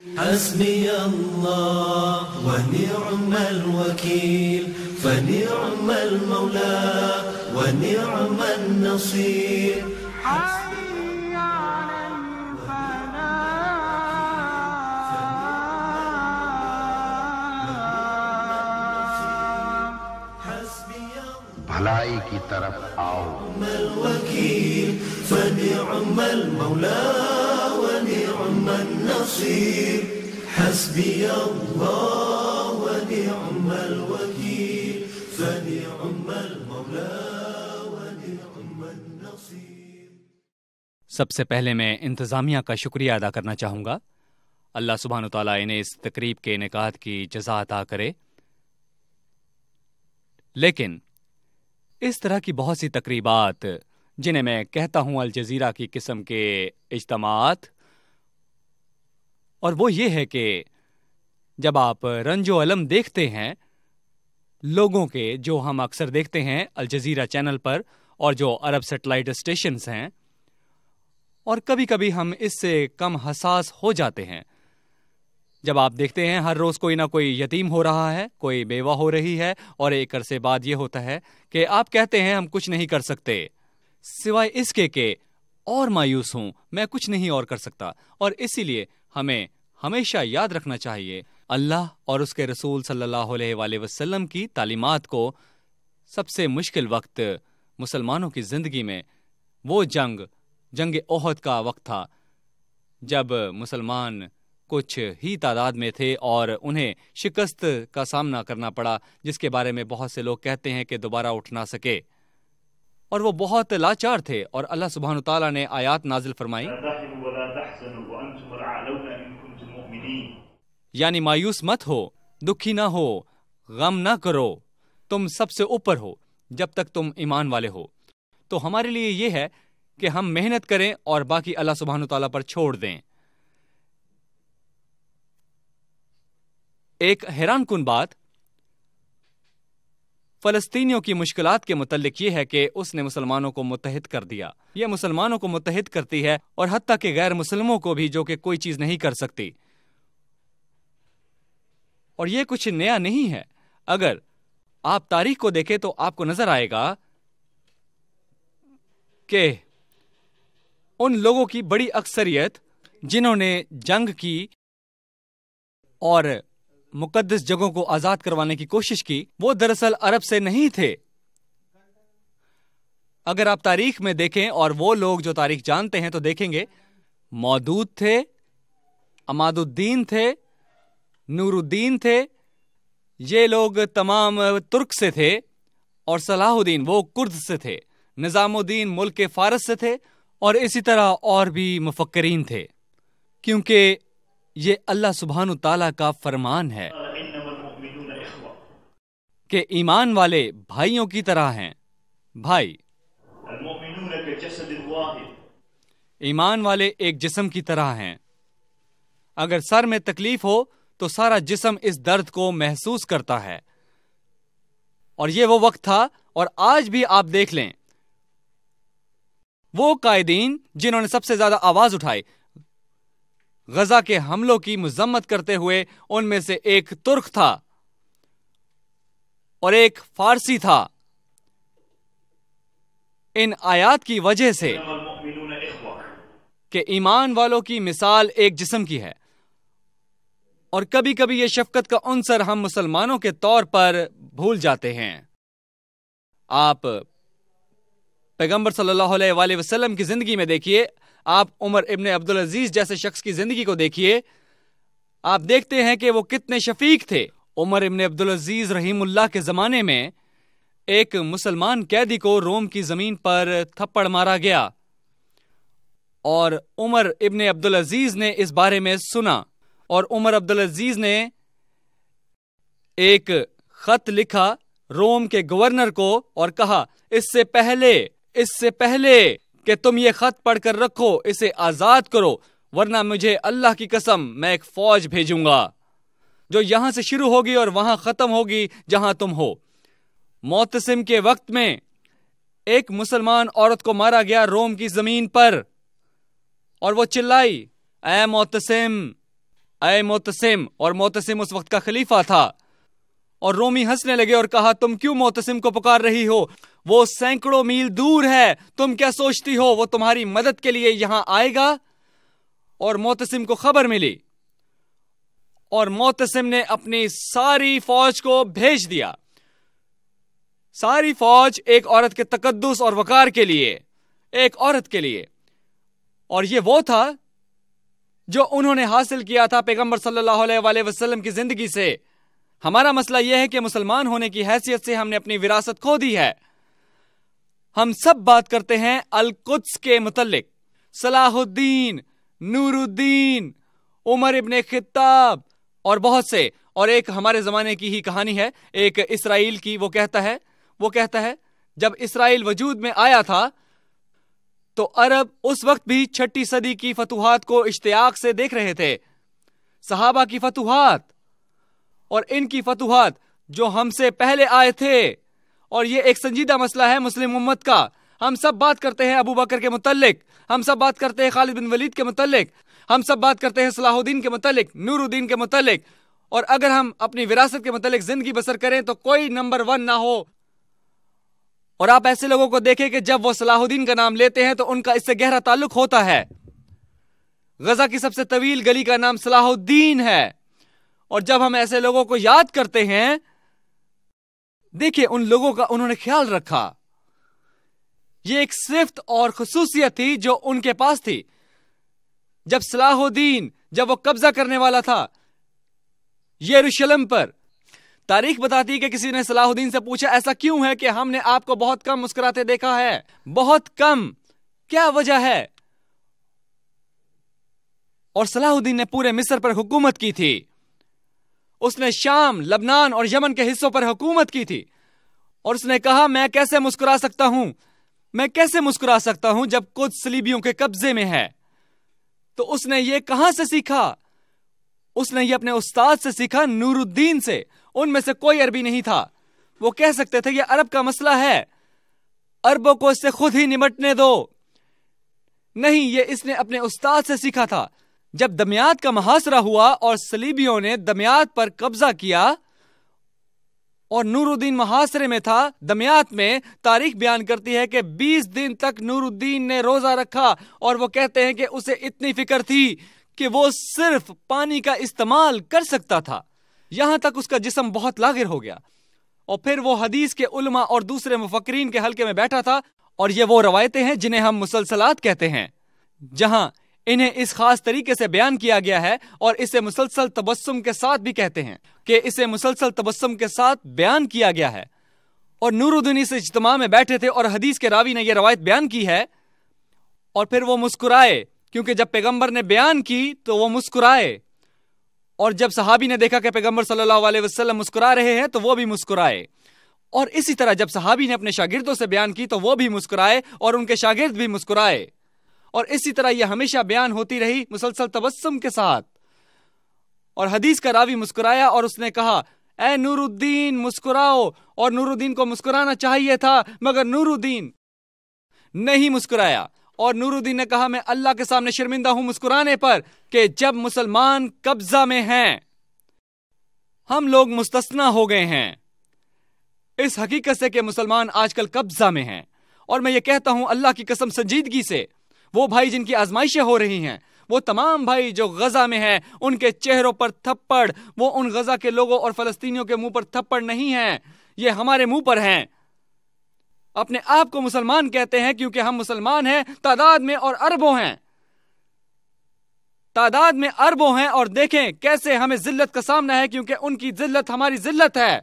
حسبي الله ونعم الوكيل فنعم المولى ونعم النصير. حي على حسبي الله بھلائی کی طرف آؤ۔ الوكيل فنعم المولى. ونعم النصير حسبي الله ونعم الوكيل فنعم المولى ونعم النصير سب سے پہلے میں انتظامیہ کا شکریہ ادا کرنا چاہوں گا۔ اللہ سبحانہ تعالیٰ انہیں اس تقریب کے انعقاد کی جزا عطا کرے۔ لیکن اس طرح کی بہت سی تقریبات جنہیں میں کہتا ہوں الجزیرہ کی قسم کے اجتماعات اور وہ یہ ہے کہ جب آپ رنج و علم دیکھتے ہیں، لوگوں کے جو ہم اکثر دیکھتے ہیں الجزیرہ چینل پر اور جو عرب سیٹلائٹ اسٹیشنز ہیں، اور کبھی کبھی ہم اس سے کم حساس ہو جاتے ہیں۔ جب آپ دیکھتے ہیں، ہر روز کوئی نہ کوئی یتیم ہو رہا ہے، کوئی بیوہ ہو رہی ہے، اور ایک عرصے بعد یہ ہوتا ہے کہ آپ کہتے ہیں، ہم کچھ نہیں کر سکتے۔ سوائے اس کے کہ اور مایوس ہوں، میں کچھ نہیں اور کر سکتا، اور اسی لیے ہمیں ہمیشہ یاد رکھنا چاہیے اللہ اور اس کے رسول صلی اللہ علیہ وآلہ وسلم کی تعلیمات کو سب سے مشکل وقت مسلمانوں کی زندگی میں وہ جنگ جنگ عہد کا وقت تھا جب مسلمان کچھ ہی تعداد میں تھے اور انہیں شکست کا سامنا کرنا پڑا، جس کے بارے میں بہت سے لوگ کہتے ہیں کہ دوبارہ اٹھ نہ سکے۔ اور وہ بہت لاچار تھے اور اللہ سبحانہ تعالیٰ نے آیات نازل فرمائی یعنی مایوس مت ہو، دکھی نہ ہو، غم نہ کرو۔ تم سب سے اوپر ہو، جب تک تم ایمان والے ہو۔ تو ہمارے لیے یہ ہے کہ ہم محنت کریں اور باقی اللہ سبحانہ تعالیٰ پر چھوڑ دیں۔ ایک حیران کن بات، فلسطینیوں کی مشکلات کے متعلق یہ ہے کہ اس نے مسلمانوں کو متحد کر دیا۔ یہ مسلمانوں کو متحد کرتی ہے اور حتیٰ کہ غیر مسلموں کو بھی جو کہ کوئی چیز نہیں کر سکتی۔ اور یہ کچھ نیا نہیں ہے۔ اگر آپ تاریخ کو دیکھیں تو آپ کو نظر آئے گا کہ ان لوگوں کی بڑی اکثریت جنہوں نے جنگ کی اور مقدس جگہوں کو آزاد کروانے کی کوشش کی، وہ دراصل عرب سے نہیں تھے۔ اگر آپ تاریخ میں دیکھیں اور وہ لوگ جو تاریخ جانتے ہیں تو دیکھیں گے، مودود تھے اماد الدین تھے نور الدین تھے، یہ لوگ تمام ترک سے تھے اور صلاح الدین وہ کرد سے تھے، نظام الدین ملک فارس سے تھے اور اسی طرح اور بھی مفکرین تھے، کیونکہ یہ اللہ سبحانہ تعالی کا فرمان ہے کہ ایمان والے بھائیوں کی طرح ہیں۔ بھائی، ایمان والے ایک جسم کی طرح ہیں۔ اگر سر میں تکلیف ہو تو سارا جسم اس درد کو محسوس کرتا ہے۔ اور یہ وہ وقت تھا اور آج بھی آپ دیکھ لیں۔ وہ قائدین جنہوں نے سب سے زیادہ آواز اٹھائی۔ غزہ کے حملوں کی مذمت کرتے ہوئے ان میں سے ایک ترک تھا اور ایک فارسی تھا۔ ان آیات کی وجہ سے کہ ایمان والوں کی مثال ایک جسم کی ہے۔ اور کبھی کبھی یہ شفقت کا عنصر ہم مسلمانوں کے طور پر بھول جاتے ہیں۔ آپ پیغمبر صلی اللہ علیہ وآلہ وسلم کی زندگی میں دیکھیے، آپ عمر ابن عبدالعزیز جیسے شخص کی زندگی کو دیکھیے، آپ دیکھتے ہیں کہ وہ کتنے شفیق تھے۔ عمر ابن عبدالعزیز رحیم اللہ کے زمانے میں ایک مسلمان قیدی کو روم کی زمین پر تھپڑ مارا گیا۔ اور عمر ابن عبدالعزیز نے اس بارے میں سنا۔ اور عمر عبدالعزیز نے ایک خط لکھا روم کے گورنر کو اور کہا، اس سے پہلے، اس سے پہلے کہ تم یہ خط پڑھ کر رکھو، اسے آزاد کرو، ورنہ مجھے اللہ کی قسم میں ایک فوج بھیجوں گا، جو یہاں سے شروع ہوگی اور وہاں ختم ہوگی جہاں تم ہو۔ موتسم کے وقت میں ایک مسلمان عورت کو مارا گیا روم کی زمین پر اور وہ چلائی، اے موتسم اے موتسم اور موتسم اس وقت کا خلیفہ تھا۔ اور رومی ہنسنے لگے اور کہا، تم کیوں موتسم کو پکار رہی ہو؟ وہ سینکڑوں میل دور ہے۔ تم کیا سوچتی ہو؟ وہ تمہاری مدد کے لیے یہاں آئے گا؟ اور موتسم کو خبر ملی۔ اور موتسم نے اپنی ساری فوج کو بھیج دیا۔ ساری فوج ایک عورت کے تقدس اور وقار کے لیے، ایک عورت کے لیے۔ اور یہ وہ تھا جو انہوں نے حاصل کیا تھا پیغمبر صلی اللہ علیہ وآلہ وسلم کی زندگی سے۔ ہمارا مسئلہ یہ ہے کہ مسلمان ہونے کی حیثیت سے ہم نے اپنی وراثت کھو دی ہے۔ ہم سب بات کرتے ہیں القدس کے متعلق۔ صلاح الدین، نور الدین، عمر ابن خطاب اور بہت سے۔ اور ایک ہمارے زمانے کی ہی کہانی ہے۔ ایک اسرائیل کی وہ کہتا ہے۔ وہ کہتا ہے، جب اسرائیل وجود میں آیا تھا تو عرب اس وقت بھی چھٹی صدی کی فتوحات کو اشتیاق سے دیکھ رہے تھے۔ صحابہ کی فتوحات اور ان کی فتوحات جو ہم سے پہلے آئے تھے۔ اور یہ ایک سنجیدہ مسئلہ ہے مسلم امت کا۔ ہم سب بات کرتے ہیں ابو بکر کے متعلق، ہم سب بات کرتے ہیں خالد بن ولید کے متعلق، ہم سب بات کرتے ہیں صلاح الدین کے متعلق، نور الدین کے متعلق۔ اور اگر ہم اپنی وراثت کے متعلق زندگی بسر کریں تو کوئی نمبر ون نہ ہو۔ اور آپ ایسے لوگوں کو دیکھیں کہ جب وہ صلاح الدین کا نام لیتے ہیں تو ان کا اس سے گہرا تعلق ہوتا ہے۔ غزہ کی سب سے طویل گلی کا نام صلاح الدین ہے۔ اور جب ہم ایسے لوگوں کو یاد کرتے ہیں دیکھیں ان لوگوں کا انہوں نے خیال رکھا۔ یہ ایک صفت اور خصوصیت تھی جو ان کے پاس تھی۔ جب صلاح الدین، جب وہ قبضہ کرنے والا تھا، یروشلم پر تاریخ بتاتی کہ کسی نے صلاح الدین سے پوچھا، ایسا کیوں ہے کہ ہم نے آپ کو بہت کم مسکراتے دیکھا ہے؟ بہت کم۔ کیا وجہ ہے؟ اور صلاح الدین نے پورے مصر پر حکومت کی تھی۔ اس نے شام، لبنان اور یمن کے حصوں پر حکومت کی تھی۔ اور اس نے کہا، میں کیسے مسکرا سکتا ہوں؟ میں کیسے مسکرا سکتا ہوں جب کچھ سلیبیوں کے قبضے میں ہے؟ تو اس نے یہ کہاں سے سیکھا؟ اس نے یہ اپنے استاد سے سیکھا نور الدین سے۔ ان میں سے کوئی عربی نہیں تھا۔ وہ کہہ سکتے تھے یہ عرب کا مسئلہ ہے۔ اربوں کو اس سے خود ہی نمٹنے دو۔ نہیں، یہ اس نے اپنے استاد سے سیکھا تھا۔ جب دمیات کا محاصرہ ہوا اور سلیبیوں نے دمیات پر قبضہ کیا اور نور الدین محاصرے میں تھا، دمیات میں تاریخ بیان کرتی ہے کہ بیس دن تک نور الدین نے روزہ رکھا اور وہ کہتے ہیں کہ اسے اتنی فکر تھی کہ وہ صرف پانی کا استعمال کر سکتا تھا۔ یہاں تک اس کا جسم بہت لاغر ہو گیا۔ اور پھر وہ حدیث کے علماء اور دوسرے مفکرین کے حلقے میں بیٹھا تھا، اور یہ وہ روایتیں ہیں جنہیں ہم مسلسلات کہتے ہیں۔ جہاں انہیں اس خاص طریقے سے بیان کیا گیا ہے اور اسے مسلسل تبسم کے ساتھ بھی کہتے ہیں کہ اسے مسلسل تبسم کے ساتھ بیان کیا گیا ہے۔ اور نور الدین اس اجتماع میں بیٹھے تھے اور حدیث کے راوی نے یہ روایت بیان کی ہے۔ اور پھر وہ مسکرائے، کیونکہ جب پیغمبر نے بیان کی تو وہ مسکرائے۔ اور جب صحابی نے دیکھا کہ پیغمبر صلی اللہ علیہ وسلم مسکرا رہے ہیں تو وہ بھی مسکرائے۔ اور اسی طرح جب صحابی نے اپنے شاگردوں سے بیان کی تو وہ بھی مسکرائے اور ان کے شاگرد بھی مسکرائے۔ اور اسی طرح یہ ہمیشہ بیان ہوتی رہی مسلسل تبسم کے ساتھ۔ اور حدیث کا راوی مسکرایا اور اس نے کہا، اے نور الدین مسکراؤ۔ اور نور الدین کو مسکرانا چاہیے تھا، مگر نور الدین نہیں مسکرایا۔ اور نور الدین نے کہا، میں اللہ کے سامنے شرمندہ ہوں مسکرانے پر کہ جب مسلمان قبضہ میں ہیں، ہم لوگ مستثنا ہو گئے ہیں۔ اس حقیقت سے کہ مسلمان آج کل قبضہ میں ہیں۔ اور میں یہ کہتا ہوں، اللہ کی قسم سنجیدگی سے، وہ بھائی جن کی آزمائشیں ہو رہی ہیں، وہ تمام بھائی جو غزہ میں ہیں، ان کے چہروں پر تھپڑ، وہ ان غزہ کے لوگوں اور فلسطینیوں کے منہ پر تھپڑ نہیں ہیں، یہ ہمارے منہ پر ہیں۔ اپنے آپ کو مسلمان کہتے ہیں کیونکہ ہم مسلمان ہیں، تعداد میں اور اربوں ہیں۔ تعداد میں اربوں ہیں اور دیکھیں کیسے ہمیں ذلت کا سامنا ہے کیونکہ ان کی ذلت ہماری ذلت ہے۔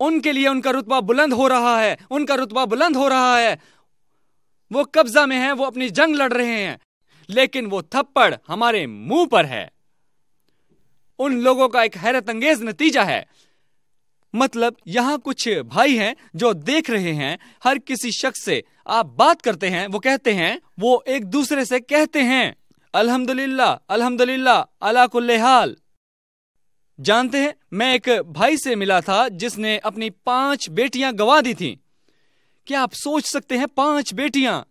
ان کے لیے ان کا رتبہ بلند ہو رہا ہے، ان کا رتبہ بلند ہو رہا ہے۔ وہ قبضہ میں ہیں، وہ اپنی جنگ لڑ رہے ہیں۔ لیکن وہ تھپڑ ہمارے منہ پر ہے۔ ان لوگوں کا ایک حیرت انگیز نتیجہ ہے۔ مطلب یہاں کچھ بھائی ہیں جو دیکھ رہے ہیں، ہر کسی شخص سے آپ بات کرتے ہیں، وہ کہتے ہیں، وہ ایک دوسرے سے کہتے ہیں۔ الحمد للہ الحمد للہ اللہ کل حال۔ جانتے ہیں، میں ایک بھائی سے ملا تھا جس نے اپنی پانچ بیٹیاں گوا دی تھیں۔ کیا آپ سوچ سکتے ہیں پانچ بیٹیاں؟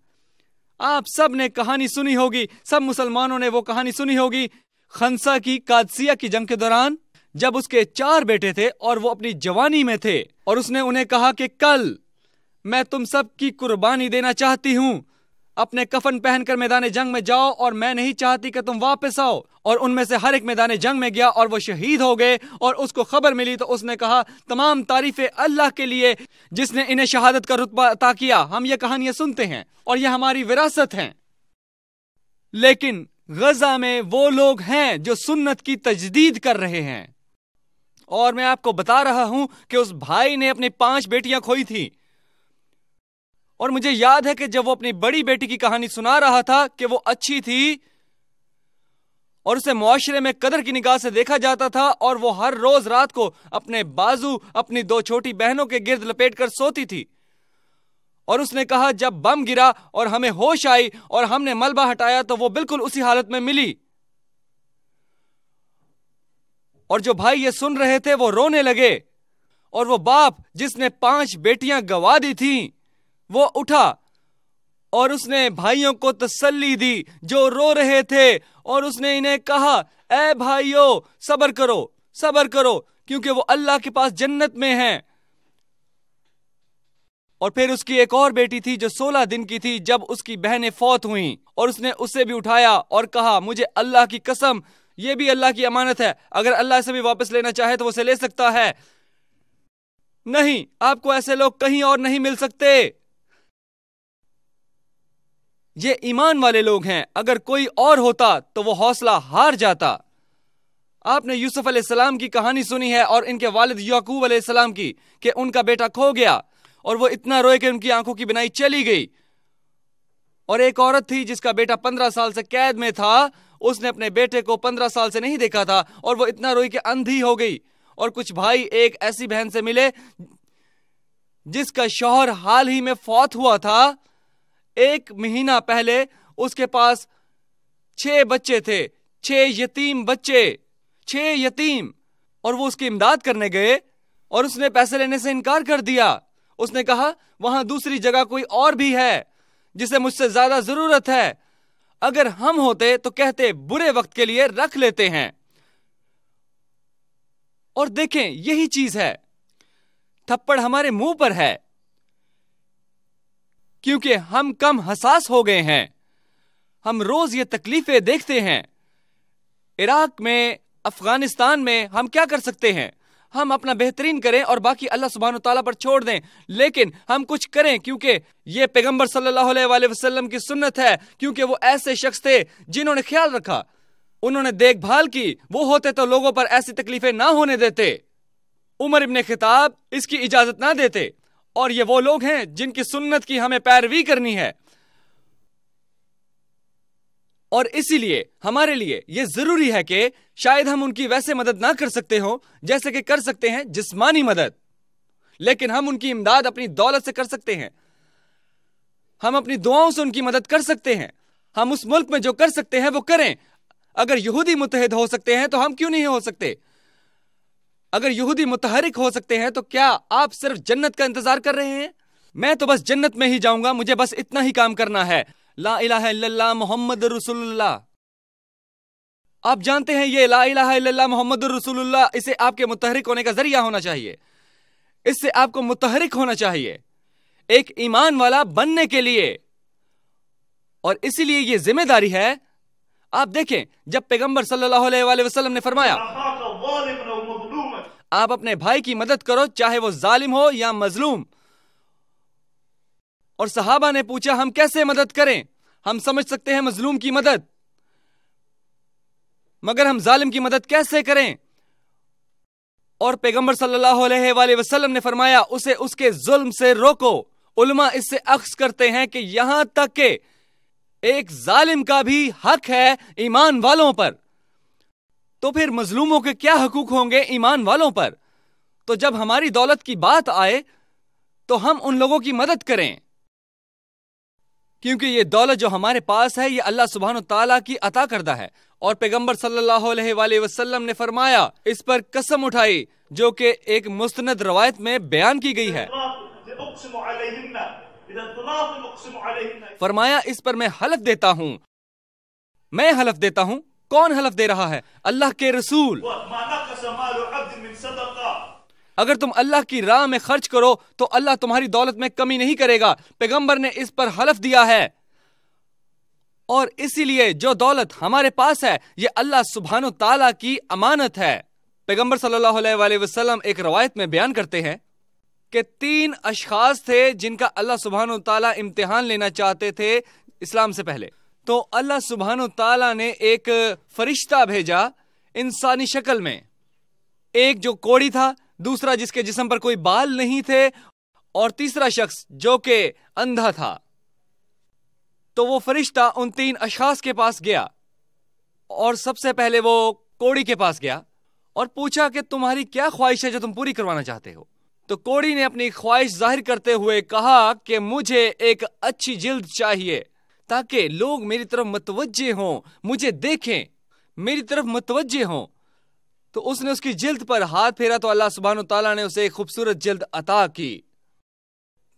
آپ سب نے کہانی سنی ہوگی، سب مسلمانوں نے وہ کہانی سنی ہوگی۔ خنسا کی، قادسیہ کی جنگ کے دوران۔ جب اس کے چار بیٹے تھے اور وہ اپنی جوانی میں تھے اور اس نے انہیں کہا کہ کل میں تم سب کی قربانی دینا چاہتی ہوں۔ اپنے کفن پہن کر میدان جنگ میں جاؤ اور میں نہیں چاہتی کہ تم واپس آؤ۔ اور ان میں سے ہر ایک میدان جنگ میں گیا اور وہ شہید ہو گئے اور اس کو خبر ملی تو اس نے کہا، تمام تعریفیں اللہ کے لیے جس نے انہیں شہادت کا رتبہ عطا کیا، ہم یہ کہانیاں سنتے ہیں اور یہ ہماری وراثت ہیں۔ لیکن غزہ میں وہ لوگ ہیں جو سنت کی تجدید کر رہے ہیں۔ اور میں آپ کو بتا رہا ہوں کہ اس بھائی نے اپنی پانچ بیٹیاں کھوئی تھی اور مجھے یاد ہے کہ جب وہ اپنی بڑی بیٹی کی کہانی سنا رہا تھا کہ وہ اچھی تھی اور اسے معاشرے میں قدر کی نگاہ سے دیکھا جاتا تھا اور وہ ہر روز رات کو اپنے بازو، اپنی دو چھوٹی بہنوں کے گرد لپیٹ کر سوتی تھی۔ اور اس نے کہا، جب بم گرا اور ہمیں ہوش آئی اور ہم نے ملبہ ہٹایا تو وہ بالکل اسی حالت میں ملی۔ اور جو بھائی یہ سن رہے تھے وہ رونے لگے اور وہ باپ جس نے پانچ بیٹیاں گوا دی تھیں، وہ اٹھا اور اس نے بھائیوں کو تسلی دی جو رو رہے تھے اور اس نے انہیں کہا، اے بھائیو، صبر کرو صبر کرو، کیونکہ وہ اللہ کے پاس جنت میں ہیں۔ اور پھر اس کی ایک اور بیٹی تھی جو سولہ دن کی تھی جب اس کی بہنیں فوت ہوئیں اور اس نے اسے بھی اٹھایا اور کہا، مجھے اللہ کی قسم یہ بھی اللہ کی امانت ہے۔ اگر اللہ سے بھی واپس لینا چاہے تو وہ اسے لے سکتا ہے۔ نہیں، آپ کو ایسے لوگ کہیں اور نہیں مل سکتے۔ یہ ایمان والے لوگ ہیں۔ اگر کوئی اور ہوتا تو وہ حوصلہ ہار جاتا۔ آپ نے یوسف علیہ السلام کی کہانی سنی ہے اور ان کے والد یعقوب علیہ السلام کی کہ ان کا بیٹا کھو گیا اور وہ اتنا روئے کہ ان کی آنکھوں کی بنائی چلی گئی۔ اور ایک عورت تھی جس کا بیٹا پندرہ سال سے قید میں تھا اس نے اپنے بیٹے کو پندرہ سال سے نہیں دیکھا تھا اور وہ اتنا روئی کہ اندھی ہو گئی اور کچھ بھائی ایک ایسی بہن سے ملے جس کا شوہر حال ہی میں فوت ہوا تھا۔ ایک مہینہ پہلے اس کے پاس چھ بچے تھے، چھ یتیم بچے، چھ یتیم۔ اور وہ اس کی امداد کرنے گئے اور اس نے پیسے لینے سے انکار کر دیا۔ اس نے کہا، وہاں دوسری جگہ کوئی اور بھی ہے جسے مجھ سے زیادہ ضرورت ہے۔ اگر ہم ہوتے تو کہتے برے وقت کے لیے رکھ لیتے ہیں۔ اور دیکھیں، یہی چیز ہے۔ تھپڑ ہمارے منہ پر ہے۔ کیونکہ ہم کم حساس ہو گئے ہیں۔ ہم روز یہ تکلیفیں دیکھتے ہیں۔ عراق میں، افغانستان میں ہم کیا کر سکتے ہیں؟ ہم اپنا بہترین کریں اور باقی اللہ سبحانہ تعالیٰ پر چھوڑ دیں۔ لیکن ہم کچھ کریں کیونکہ یہ پیغمبر صلی اللہ علیہ وآلہ وسلم کی سنت ہے، کیونکہ وہ ایسے شخص تھے جنہوں نے خیال رکھا۔ انہوں نے دیکھ بھال کی، وہ ہوتے تو لوگوں پر ایسی تکلیفیں نہ ہونے دیتے۔ عمر ابن خطاب اس کی اجازت نہ دیتے۔ اور یہ وہ لوگ ہیں جن کی سنت کی ہمیں پیروی کرنی ہے۔ اور اسی لیے ہمارے لیے یہ ضروری ہے کہ شاید ہم ان کی ویسے مدد نہ کر سکتے ہوں، جیسے کہ کر سکتے ہیں جسمانی مدد۔ لیکن ہم ان کی امداد اپنی دولت سے کر سکتے ہیں۔ ہم اپنی دعاؤں سے ان کی مدد کر سکتے ہیں۔ ہم اس ملک میں جو کر سکتے ہیں وہ کریں۔ اگر یہودی متحد ہو سکتے ہیں تو ہم کیوں نہیں ہو سکتے؟ اگر یہودی متحرک ہو سکتے ہیں تو کیا آپ صرف جنت کا انتظار کر رہے ہیں؟ میں تو بس جنت میں ہی جاؤں گا، مجھے بس اتنا ہی کام کرنا ہے۔ لا الہ الا اللہ محمد رسول اللہ آپ جانتے ہیں یہ لا الہ الا اللہ محمد رسول اللہ اسے آپ کے متحرک ہونے کا ذریعہ ہونا چاہیے۔ اس سے آپ کو متحرک ہونا چاہیے۔ ایک ایمان والا بننے کے لیے۔ اور اسی لیے یہ ذمہ داری ہے۔ آپ دیکھیں جب پیغمبر صلی اللہ علیہ وآلہ وسلم نے فرمایا آپ اپنے بھائی کی مدد کرو چاہے وہ ظالم ہو یا مظلوم۔ اور صحابہ نے پوچھا، ہم کیسے مدد کریں؟ ہم سمجھ سکتے ہیں مظلوم کی مدد۔ مگر ہم ظالم کی مدد کیسے کریں؟ اور پیغمبر صلی اللہ علیہ وآلہ وسلم نے فرمایا، اسے اس کے ظلم سے روکو۔ علماء اس سے اخذ کرتے ہیں کہ یہاں تک کہ ایک ظالم کا بھی حق ہے ایمان والوں پر۔ تو پھر مظلوموں کے کیا حقوق ہوں گے ایمان والوں پر؟ تو جب ہماری دولت کی بات آئے، تو ہم ان لوگوں کی مدد کریں۔ کیونکہ یہ دولت جو ہمارے پاس ہے، یہ اللہ سبحانہ تعالیٰ کی عطا کردہ ہے۔ اور پیغمبر صلی اللہ علیہ وآلہ وسلم نے فرمایا، اس پر قسم اٹھائی، جو کہ ایک مستند روایت میں بیان کی گئی ہے۔ فرمایا، اس پر میں حلف دیتا ہوں۔ میں حلف دیتا ہوں؟ کون حلف دے رہا ہے؟ اللہ کے رسول۔ اگر تم اللہ کی راہ میں خرچ کرو تو اللہ تمہاری دولت میں کمی نہیں کرے گا۔ پیغمبر نے اس پر حلف دیا ہے۔ اور اسی لیے جو دولت ہمارے پاس ہے، یہ اللہ سبحان و تعالیٰ کی امانت ہے۔ پیغمبر صلی اللہ علیہ وآلہ وسلم ایک روایت میں بیان کرتے ہیں کہ تین اشخاص تھے جن کا اللہ سبحان و تعالیٰ امتحان لینا چاہتے تھے اسلام سے پہلے۔ تو اللہ سبحان و تعالیٰ نے ایک فرشتہ بھیجا انسانی شکل میں۔ ایک جو کوڑی تھا دوسرا جس کے جسم پر کوئی بال نہیں تھے، اور تیسرا شخص جو کہ اندھا تھا۔ تو وہ فرشتہ ان تین اشخاص کے پاس گیا، اور سب سے پہلے وہ کوڑی کے پاس گیا اور پوچھا کہ تمہاری کیا خواہش ہے جو تم پوری کروانا چاہتے ہو؟ تو کوڑی نے اپنی خواہش ظاہر کرتے ہوئے کہا کہ مجھے ایک اچھی جلد چاہیے تاکہ لوگ میری طرف متوجہ ہوں، مجھے دیکھیں۔ میری طرف متوجہ ہوں۔ تو اس نے اس کی جلد پر ہاتھ پھیرا تو اللہ سبحانہ تعالیٰ نے اسے ایک خوبصورت جلد عطا کی۔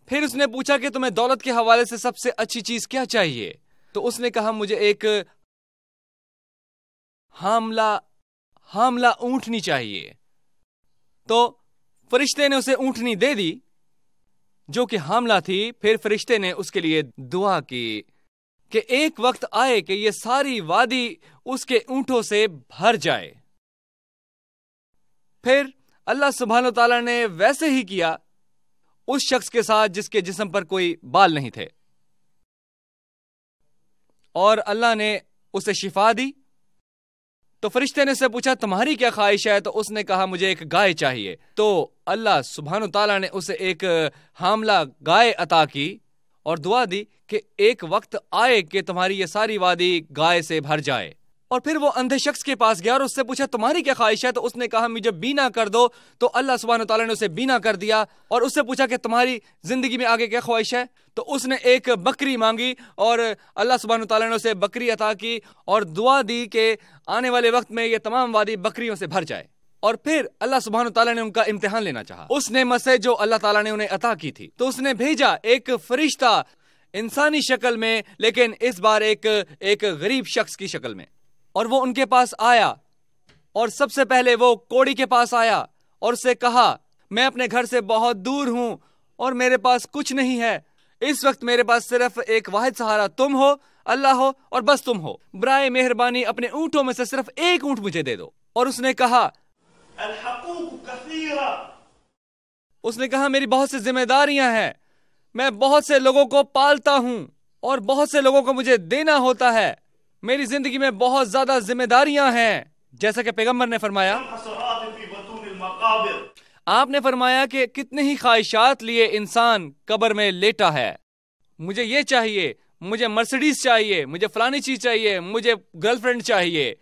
پھر اس نے پوچھا کہ تمہیں دولت کے حوالے سے سب سے اچھی چیز کیا چاہیے؟ تو اس نے کہا، مجھے ایک حاملہ حاملہ اونٹنی چاہیے۔ تو فرشتے نے اسے اونٹنی دے دی، جو کہ حاملہ تھی۔ پھر فرشتے نے اس کے لیے دعا کی کہ ایک وقت آئے کہ یہ ساری وادی اس کے اونٹوں سے بھر جائے۔ پھر اللہ سبحانہ و تعالیٰ نے ویسے ہی کیا اس شخص کے ساتھ جس کے جسم پر کوئی بال نہیں تھے۔ اور اللہ نے اسے شفا دی۔ تو فرشتے نے سے پوچھا، تمہاری کیا خواہش ہے؟ تو اس نے کہا، مجھے ایک گائے چاہیے۔ تو اللہ سبحان و تعالیٰ نے اسے ایک حاملہ گائے عطا کی اور دعا دی کہ ایک وقت آئے کہ تمہاری یہ ساری وادی گائے سے بھر جائے۔ اور پھر وہ اندھے شخص کے پاس گیا اور اس سے پوچھا، تمہاری کیا خواہش ہے؟ تو اس نے کہا، مجھے بینا کر دو۔ تو اللہ سبحانہ تعالیٰ نے اسے بینا کر دیا اور اس سے پوچھا کہ تمہاری زندگی میں آگے کیا خواہش ہے؟ تو اس نے ایک بکری مانگی اور اللہ سبحانہ تعالیٰ نے اسے بکری عطا کی اور دعا دی کہ آنے والے وقت میں یہ تمام وادی بکریوں سے بھر جائے۔ اور پھر اللہ سبحانہ تعالیٰ نے ان کا امتحان لینا چاہا۔ اس نے مسے جو اللہ تعالیٰ نے انہیں عطا کی تھی، تو اس نے بھیجا ایک فرشتہ انسانی شکل میں، لیکن اس بار ایک ایک غریب شخص کی شکل میں۔ اور وہ ان کے پاس آیا اور سب سے پہلے وہ کوڑی کے پاس آیا اور اسے کہا میں اپنے گھر سے بہت دور ہوں اور میرے پاس کچھ نہیں ہے۔ اس وقت میرے پاس صرف ایک واحد سہارا تم ہو اللہ ہو اور بس تم ہو۔ برائے مہربانی اپنے اونٹوں میں سے صرف ایک اونٹ مجھے دے دو۔ اور اس نے کہا اس نے کہا میری بہت سی ذمہ داریاں ہیں۔ میں بہت سے لوگوں کو پالتا ہوں اور بہت سے لوگوں کو مجھے دینا ہوتا ہے۔ میری زندگی میں بہت زیادہ ذمہ داریاں ہیں۔ جیسا کہ پیغمبر نے فرمایا، آپ نے فرمایا کہ کتنے ہی خواہشات لیے انسان قبر میں لیٹا ہے۔ مجھے یہ چاہیے، مجھے مرسڈیز چاہیے، مجھے فلانی چیز چاہیے، مجھے گرل فرینڈ چاہیے۔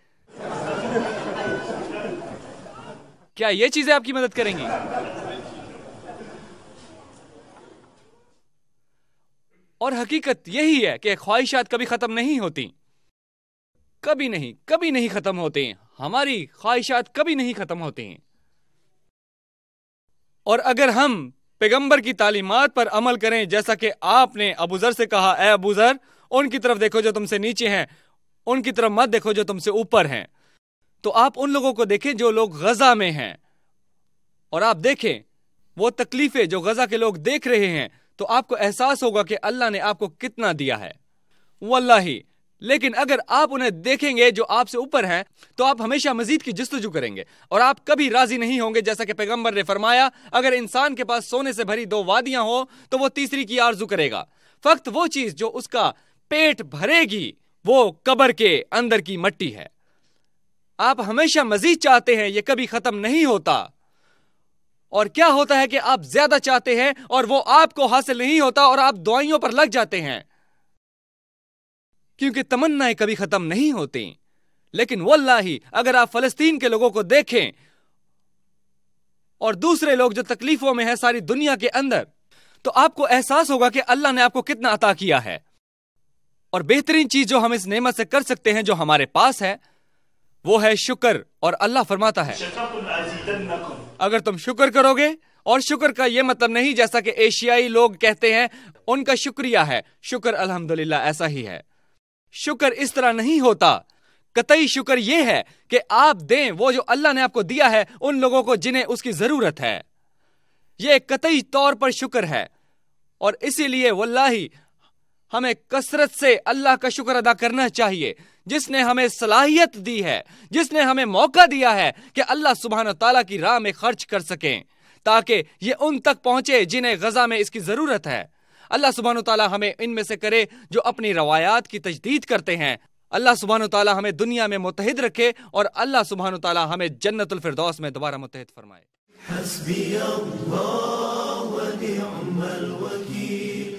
کیا یہ چیزیں آپ کی مدد کریں گی؟ اور حقیقت یہی ہے کہ خواہشات کبھی ختم نہیں ہوتی کبھی نہیں کبھی نہیں ختم ہوتے ہماری خواہشات کبھی نہیں ختم ہوتے ہیں۔ اور اگر ہم پیغمبر کی تعلیمات پر عمل کریں، جیسا کہ آپ نے ابو ذر سے کہا، اے ابو ذر، ان کی طرف دیکھو جو تم سے نیچے ہیں، ان کی طرف مت دیکھو جو تم سے اوپر ہیں۔ تو آپ ان لوگوں کو دیکھیں جو لوگ غزہ میں ہیں۔ اور آپ دیکھیں، وہ تکلیفیں جو غزہ کے لوگ دیکھ رہے ہیں۔ تو آپ کو احساس ہوگا کہ اللہ نے آپ کو کتنا دیا ہے۔ واللہ لیکن اگر آپ انہیں دیکھیں گے جو آپ سے اوپر ہیں، تو آپ ہمیشہ مزید کی جستجو کریں گے اور آپ کبھی راضی نہیں ہوں گے، جیسا کہ پیغمبر نے فرمایا، اگر انسان کے پاس سونے سے بھری دو وادیاں ہو تو وہ تیسری کی آرزو کرے گا۔ فقط وہ چیز جو اس کا پیٹ بھرے گی، وہ قبر کے اندر کی مٹی ہے۔ آپ ہمیشہ مزید چاہتے ہیں، یہ کبھی ختم نہیں ہوتا۔ اور کیا ہوتا ہے کہ آپ زیادہ چاہتے ہیں اور وہ آپ کو حاصل نہیں ہوتا اور آپ دعائیوں پر لگ جاتے ہیں۔ کیونکہ تمنا کبھی ختم نہیں ہوتی لیکن واللہ اگر آپ فلسطین کے لوگوں کو دیکھیں، اور دوسرے لوگ جو تکلیفوں میں ہیں ساری دنیا کے اندر، تو آپ کو احساس ہوگا کہ اللہ نے آپ کو کتنا عطا کیا ہے۔ اور بہترین چیز جو ہم اس نعمت سے کر سکتے ہیں جو ہمارے پاس ہے، وہ ہے شکر، اور اللہ فرماتا ہے، اگر تم شکر کرو گے، اور شکر کا یہ مطلب نہیں جیسا کہ ایشیائی لوگ کہتے ہیں، ان کا شکریہ ہے۔ شکر الحمدللہ، ایسا ہی ہے۔ شکر اس طرح نہیں ہوتا۔ قطعی شکر یہ ہے کہ آپ دیں وہ جو اللہ نے آپ کو دیا ہے، ان لوگوں کو جنہیں اس کی ضرورت ہے۔ یہ قطعی طور پر شکر ہے۔ اور اسی لیے واللہ ہمیں کثرت سے اللہ کا شکر ادا کرنا چاہیے۔ جس نے ہمیں صلاحیت دی ہے، جس نے ہمیں موقع دیا ہے کہ اللہ سبحانہ تعالیٰ کی راہ میں خرچ کر سکیں، تاکہ یہ ان تک پہنچے جنہیں غزہ میں اس کی ضرورت ہے۔ اللہ سبحانہ تعالیٰ ہمیں ان میں سے کرے جو اپنی روایات کی تجدید کرتے ہیں۔ اللہ سبحانہ تعالیٰ ہمیں دنیا میں متحد رکھے اور اللہ سبحانہ تعالیٰ ہمیں جنت الفردوس میں دوبارہ متحد فرمائے۔ حسبی اللہ ونعم الوکیل